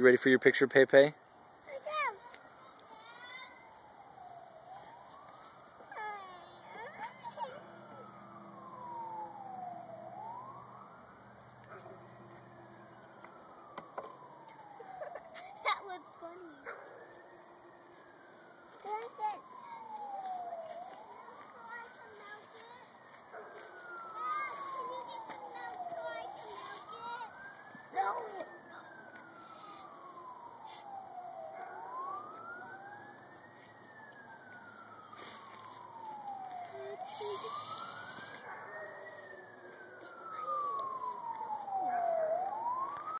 You ready for your picture, Pepe?